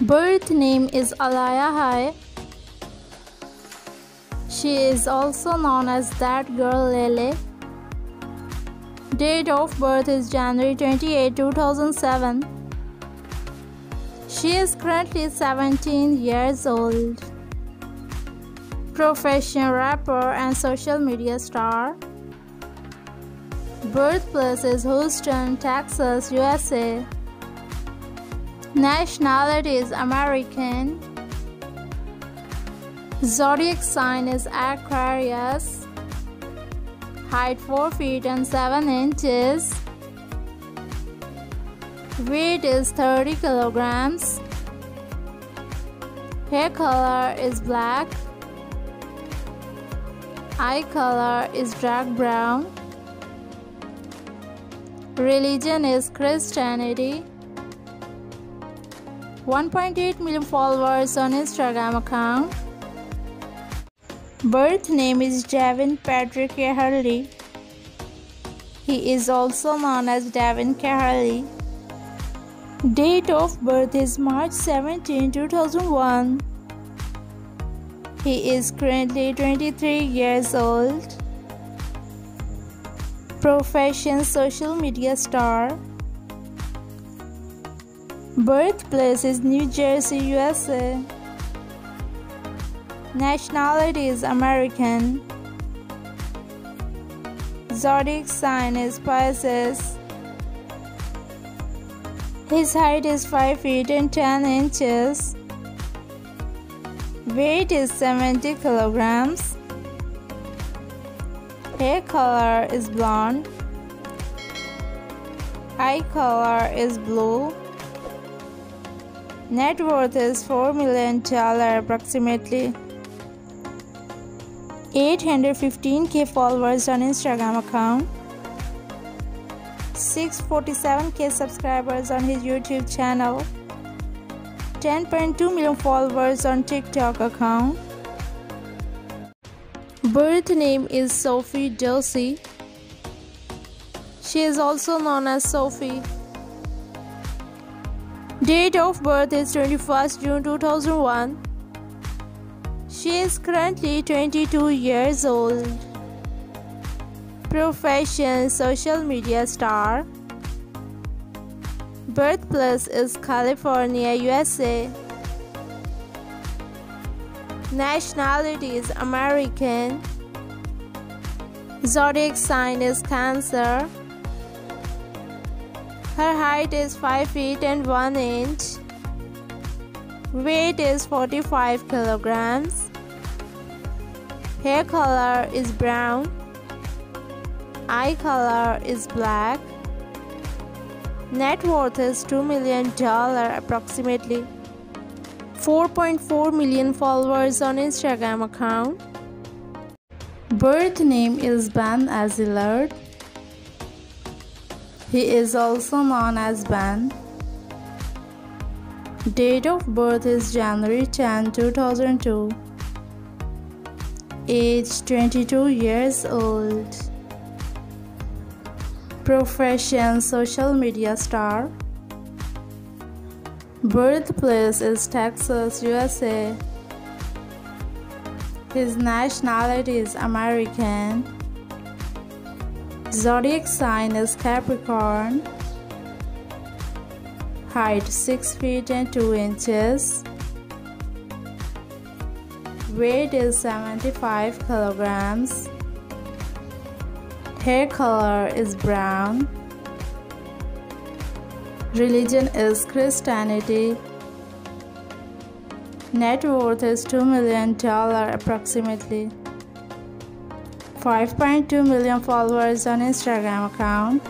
Birth name is Alaya High. She is also known as That Girl Lay Lay. Date of birth is January 28, 2007. She is currently 17 years old. Profession rapper and social media star. Birthplace is Houston, Texas, USA. Nationality is American. Zodiac sign is Aquarius. Height 4 feet and 7 inches. Weight is 30 kilograms. Hair color is black. Eye color is dark brown. Religion is Christianity. 1.8 million followers on Instagram account. Birth name is Devin Patrick Caherly. He is also known as Devin Caherly. Date of birth is March 17, 2001. He is currently 23 years old. Profession social media star. Birthplace is New Jersey, USA. Nationality is American. Zodiac sign is Pisces. His height is 5 feet and 10 inches. Weight is 70 kilograms. Hair color is blonde. Eye color is blue. Net worth is $4 million approximately. 815k followers on Instagram account. 647k subscribers on his YouTube channel. 10.2 million followers on TikTok account. Birth name is Sofie Dossi. She is also known as Sofie. Date of birth is 21st June 2001. She is currently 22 years old. Profession Social media star. Birthplace is California, USA. Nationality is American. Zodiac sign is Cancer. Her height is 5 feet and 1 inch. Weight is 45 kilograms. Hair color is brown. Eye color is black. Net worth is $2 million approximately. 4.4 million followers on Instagram account. Birth name is Ben Azelart. He is also known as Ben. Date of birth is January 10, 2002. Age 22 years old. Profession Social media star. Birthplace is Texas, USA. His nationality is American. Zodiac sign is Capricorn. Height 6 feet and 2 inches. Weight is 75 kilograms. Hair color is brown. Religion is Christianity. Net worth is $2 million approximately. 5.2 million followers on Instagram account.